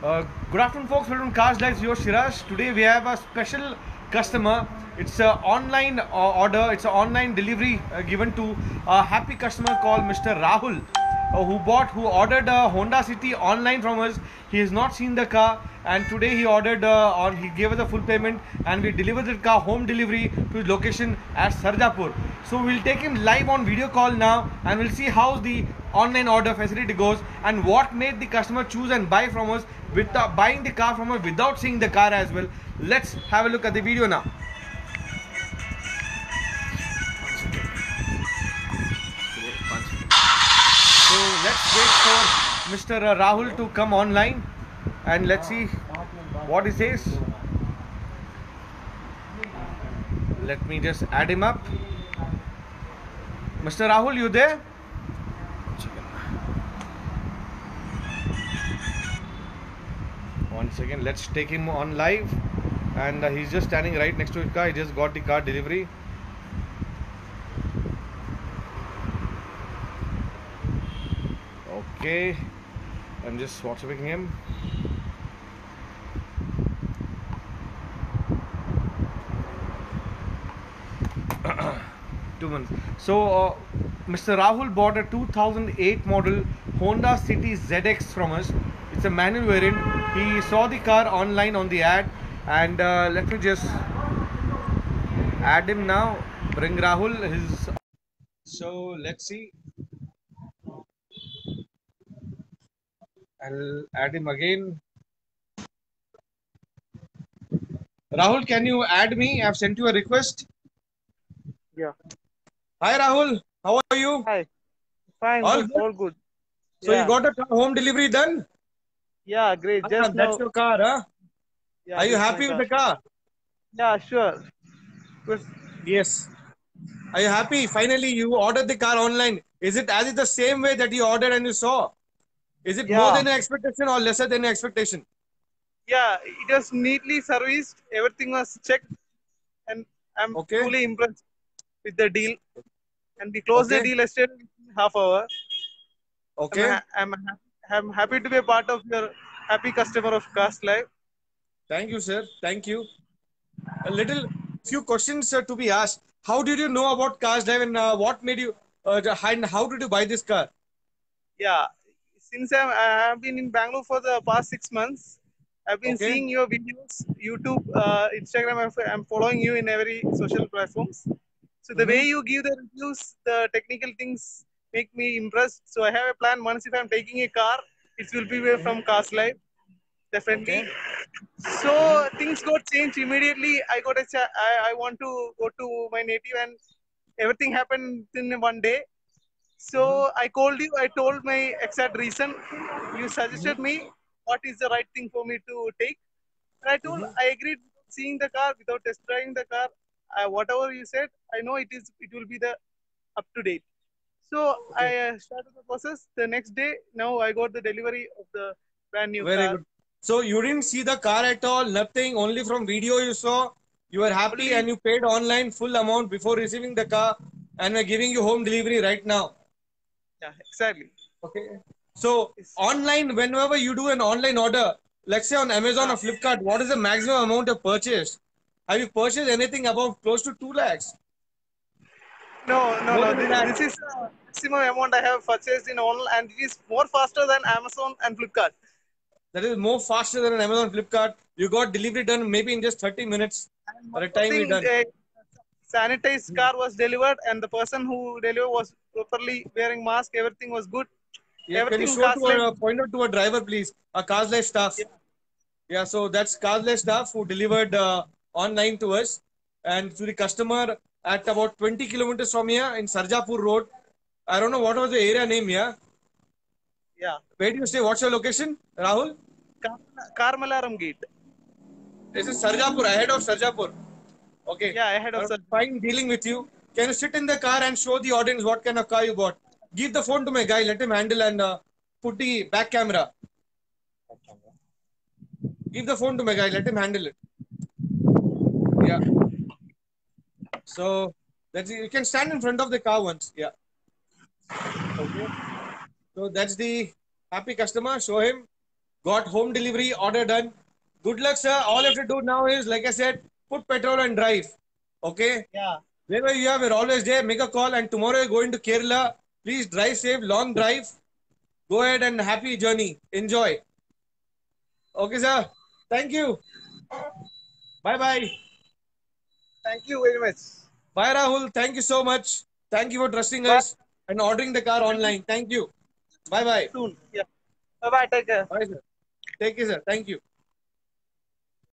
Uh, good afternoon, folks. Welcome to Cars Live. Your Shiraz. Today we have a special customer. It's an online uh, order. It's an online delivery uh, given to a happy customer called Mr. Rahul, uh, who bought, who ordered a Honda City online from us. He has not seen the car, and today he ordered uh, or he gave us a full payment, and we delivered the car home delivery to his location at Sarjapur. So we'll take him live on video call now, and we'll see how the online order facility goes and what made the customer choose and buy from us without buying the car from us without seeing the car as well. Let's have a look at the video now. So let's wait for Mr. Rahul to come online and let's see what he says. Let me just add him up. Mr. Rahul, you there? One second, let's take him on live. And uh, he's just standing right next to his car. He just got the car delivery. Okay, I'm just WhatsApping him. Two months. So, uh, Mr. Rahul bought a 2008 model Honda City ZX from us. It's a manual variant. He saw the car online on the ad, and uh, let me just add him now. Bring Rahul. His so let's see. I'll add him again. Rahul, can you add me? I've sent you a request. Yeah. Hi Rahul, how are you? Hi. Fine. All good, good? All good. So yeah. you got a home delivery done? Yeah, great. Just that's now. your car, huh? yeah, are you happy with the car? Yeah, sure. Good. Yes. Are you happy? Finally, you ordered the car online. Is it as it the same way that you ordered and you saw? Is it more than your expectation or lesser than your expectation? Yeah, it was neatly serviced. Everything was checked, and I'm Okay. truly impressed with the deal. And we closed the deal yesterday in half hour. Okay. I'm, I'm, ha- I'm happy to be a part of your happy customer of Cars Live. Thank you, sir. Thank you. A little few questions uh, to be asked. How did you know about Cars Drive and uh, what made you uh, and how did you buy this car? Yeah, since I'm, I have been in Bangalore for the past six months, I've been Okay. seeing your videos, YouTube, uh, Instagram. I'm, I'm following you in every social platforms. So the way you give the reviews, the technical things make me impressed. So I have a plan. Once if I'm taking a car, it will be way from Cars Live, definitely. Okay. So things got changed immediately. I got a cha- I, I want to go to my native and everything happened in one day. So I called you. I told my exact reason. You suggested me what is the right thing for me to take. And I told mm-hmm. I agreed seeing the car without test driving the car. Whatever you said, I know it is. It will be the up to date. So I uh, started the process. The next day, now I got the delivery of the brand new Very car. good. So you didn't see the car at all, nothing, only from video you saw. You were happy and you paid online full amount before receiving the car and we're giving you home delivery right now. Yeah, exactly. Okay. So Yes. online, whenever you do an online order, let's say on Amazon or Flipkart, what is the maximum amount of purchase? Have you purchased anything above close to 2 lakhs? No, no, More no. This, this is the maximum amount I have purchased in online, and it is more faster than Amazon and Flipkart. That is more faster than an Amazon Flipkart. You got delivery done maybe in just 30 minutes And by the time thing, done. a sanitized car was delivered, and the person who delivered was properly wearing mask. Everything was good. Yeah, can you everything show to our, point out to a driver, please? A Cars Live staff. Yeah. Yeah. so that's Cars Live staff who delivered uh, online to us and to the customer at about 20 kilometers from here in Sarjapur Road. I don't know what was the area name here. Yeah, Where do you stay? What's your location, Rahul? Carmelaram Gate. This is Sarjapur, ahead of Sarjapur. Okay. Yeah, ahead of Sarjapur. Fine dealing with you. Can you sit in the car and show the audience what kind of car you bought? Give the phone to my guy, let him handle and uh, put the back camera. Give the phone to my guy, let him handle it. Yeah. So that's you can stand in front of the car once. Yeah. Okay. So that's the happy customer. Show him. got home delivery order done. Good luck, sir. All you have to do now is, like I said, put petrol and drive. Okay. Yeah. Wherever you are, we're always there. Make a call, and tomorrow you're going to Kerala. Please drive safe, long drive. Go ahead and happy journey. Enjoy. Okay, sir. Thank you. Bye bye. Thank you very much. Bye, Rahul. Thank you so much. Thank you for trusting Bye. us and ordering the car online. Thank you. Bye bye. Soon. Yeah. Bye bye. Take care. Bye, sir. Take care, sir. Thank you.